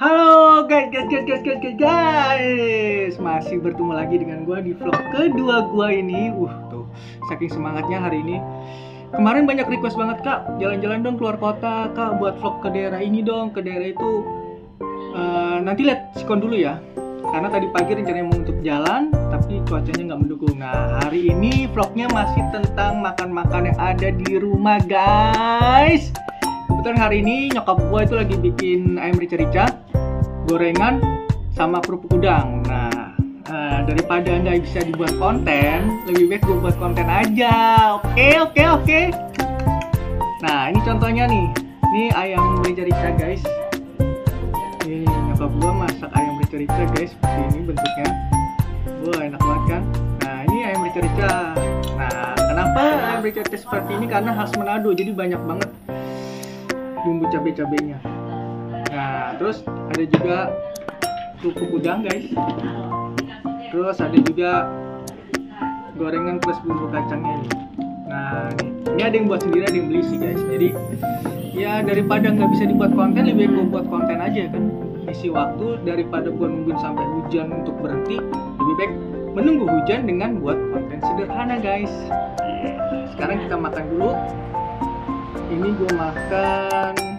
Halo guys, guys, guys, guys, guys, guys, guys. Masih bertemu lagi dengan gua di vlog kedua gua ini. Uh, tuh, saking semangatnya hari ini. Kemarin banyak request banget kak, jalan-jalan dong keluar kota kak, buat vlog ke daerah ini dong, ke daerah itu. Eh, nanti lihat sikon dulu ya, karena tadi pagi rencananya mau untuk jalan, tapi cuacanya nggak mendukung. Nah hari ini vlognya masih tentang makan-makan yang ada di rumah guys. Kebetulan hari ini nyokap gua itu lagi bikin ayam rica-rica, gorengan, sama kerupuk udang. Nah, eh, daripada nggak bisa dibuat konten, lebih baik gue buat konten aja. Oke, oke, oke. Nah, ini contohnya nih. Ini ayam rica-rica guys. Ini nyokap gua masak ayam rica-rica guys, seperti ini bentuknya. Wah, enak banget kan? Nah, ini ayam rica-rica. Nah, kenapa ayam rica-rica seperti ini? Karena khas Manado, jadi banyak banget bumbu cabai-cabainya. Nah, terus ada juga kerupuk udang guys. Terus ada juga gorengan plus bumbu kacangnya nih. Nah, ini ada yang buat sendiri, ada yang beli sih guys. Jadi ya daripada nggak bisa dibuat konten, lebih baik buat konten aja kan. Isi waktu daripada gue nungguin sampai hujan untuk berhenti, lebih baik menunggu hujan dengan buat konten sederhana guys. Sekarang kita makan dulu ini gue makan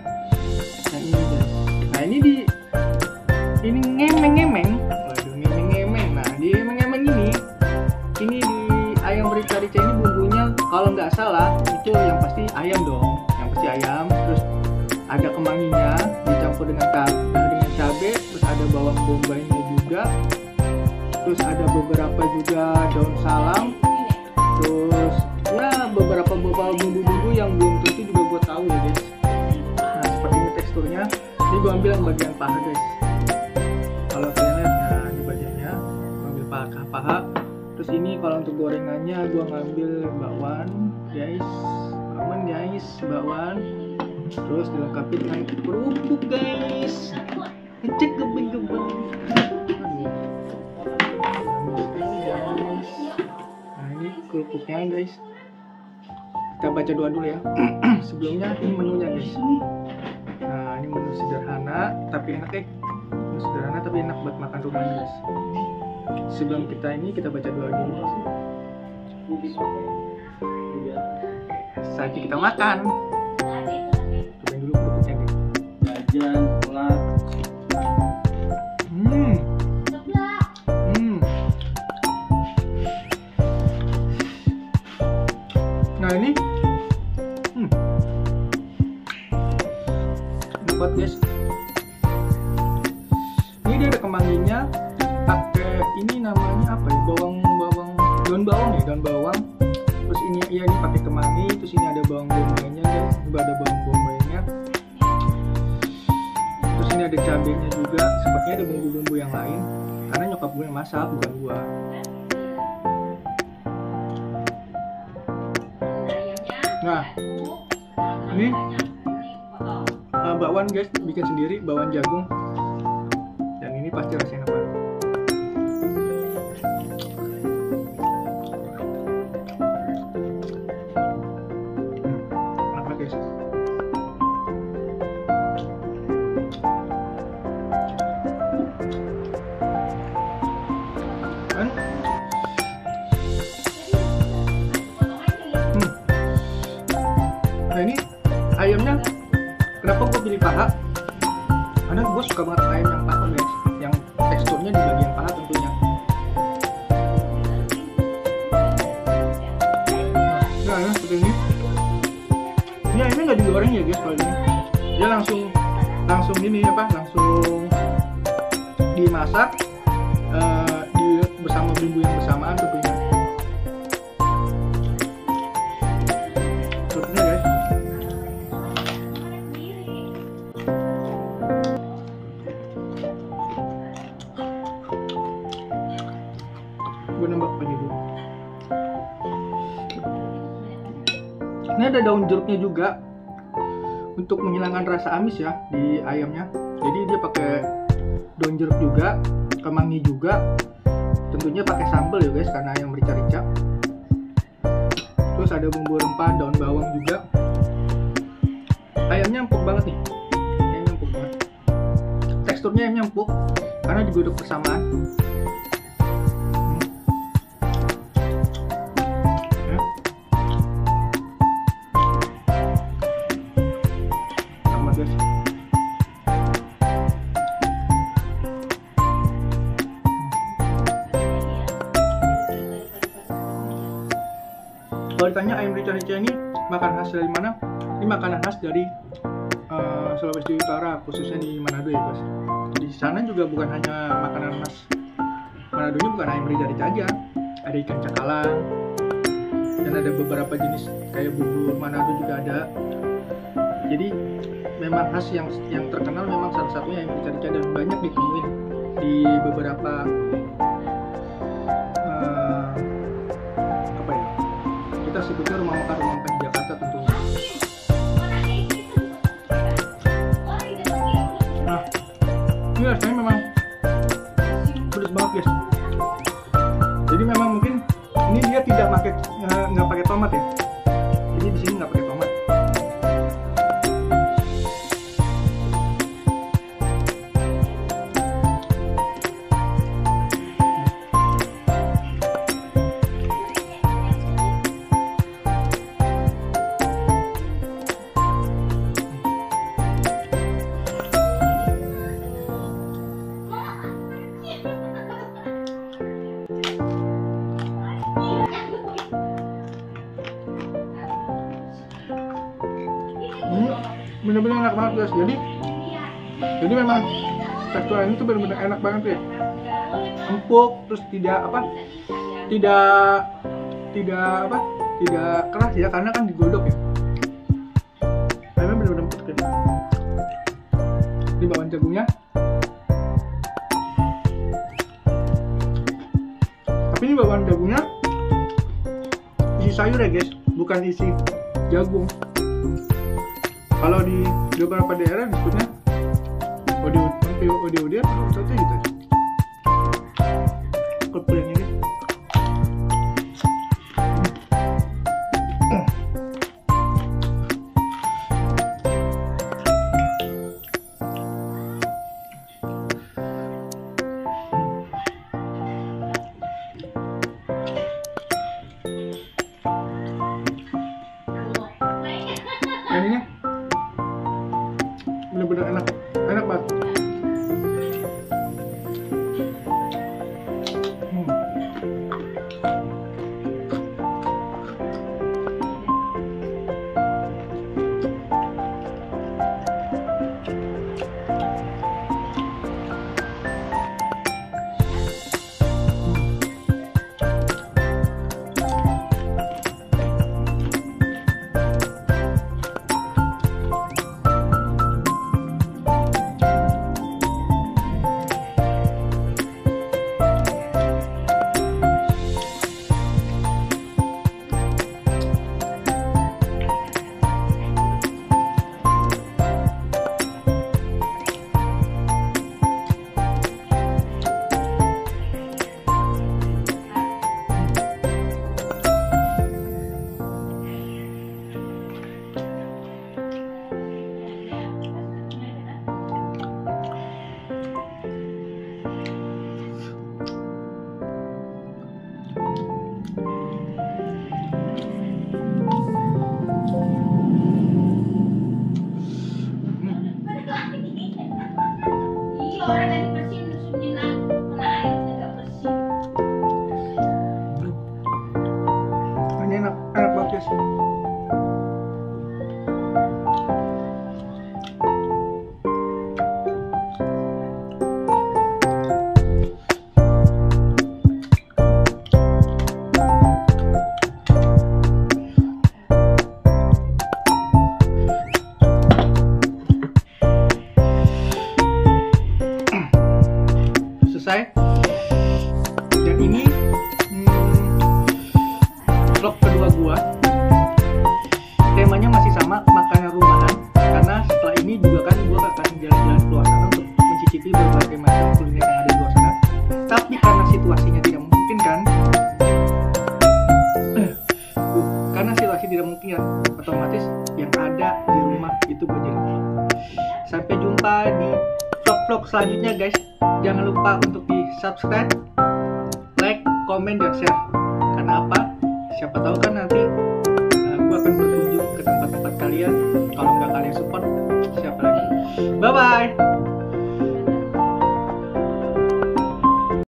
ayam rica rica ini bumbunya kalau nggak salah itu yang pasti ayam dong. Yang pasti ayam terus ada kemanginya dicampur dengan ka- dengan cabai terus ada bawang bombaynya juga. Terus ada beberapa juga daun salam. Terus ya beberapa beberapa bumbu-bumbu yang belum tentu juga gue tahu ya guys. Nah seperti ini teksturnya. Ini gue ambil yang bagian paha guys terus ini kalau untuk gorengannya gue ngambil bakwan guys. Bakwan guys bakwan terus dilengkapi dengan kerupuk guys. Ngecek gebeng-gebeng. Nah ini kerupuknya guys. Kita baca doa dulu ya. Sebelumnya ini menunya guys. Nah ini menu sederhana Tapi enak eh. Menu sederhana tapi enak buat makan rumah guys Sebelum kita ini kita baca doa dulu Saatnya kita makan Cobain dulu kerupuknya guys Jajan, telat, Hmm Hmm. Nah ini, hmm. banget guys. Ini dia ada pakai ini namanya apa ya? Bawang bawang daun bawang ya, daun bawang. Terus ini iya ini pakai kemangi, terus ini ada bawang bombaynya guys, juga ada bawang bombaynya. Terus ini ada cabenya juga, sepertinya ada bumbu-bumbu yang lain. Karena nyokap gue yang masak, bukan gua. Nah, ini uh, bakwan guys, bikin sendiri bakwan jagung. Dan ini pasti rasanya Nah ini ayamnya kenapa gue pilih paha? Karena gue suka banget ayam yang paha guys, yang teksturnya di bagian paha tentunya. Nah, ya, seperti ini. Ini ayamnya nggak digoreng ya guys kalau ini. Dia langsung langsung ini apa? Langsung dimasak eh, di bersama bumbu yang bersamaan tentunya. Gue nambah dulu. Ini ada daun jeruknya juga untuk menghilangkan rasa amis ya di ayamnya. Jadi dia pakai daun jeruk juga, kemangi juga. Tentunya pakai sambal ya guys karena ayam rica-rica. Terus ada bumbu rempah, daun bawang juga. Ayamnya empuk banget nih. Ayamnya empuk banget. teksturnya yang empuk karena digodok bersamaan. Kalau ditanya ayam rica-rica ini makan khas dari mana? Ini makanan khas dari eh, Sulawesi Utara, khususnya di Manado ya guys. Di sana juga bukan hanya makanan khas Manado ini bukan ayam rica-rica aja, ada ikan cakalang dan ada beberapa jenis kayak bubur Manado juga ada. Jadi memang khas yang yang terkenal memang salah satunya ayam rica-rica dan banyak ditemuin di beberapa Jakarta tentunya. Nah, ini rasanya memang pedas banget guys. Jadi memang mungkin ini dia tidak pakai eh, nggak pakai tomat ya. Bener-bener enak banget guys. Jadi jadi memang tekstur ini tuh bener-bener enak banget ya. Empuk terus tidak apa? Tidak tidak apa? Tidak keras ya karena kan digodok ya. Memang bener-bener empuk gitu. Ini bawang jagungnya. Tapi ini bawang jagungnya isi sayur ya guys, bukan isi jagung kalau di beberapa daerah disebutnya audio audio audio audio atau gitu. Ya kepulangnya makanan rumahan. Karena setelah ini juga kan gue akan jalan-jalan keluar sana untuk mencicipi berbagai macam kuliner yang ada di luar sana. Tapi karena situasinya tidak mungkin kan? Eh, karena situasi tidak mungkin kan otomatis yang ada di rumah itu gue jadi sampai jumpa di vlog-vlog selanjutnya guys. Jangan lupa untuk di subscribe like komen dan share. Karena apa? Siapa tahu kan nanti eh, uh, gue akan berkunjung ke tempat buat kalian. Kalau nggak kalian support siapa lagi? Bye bye